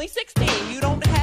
only 16. You don't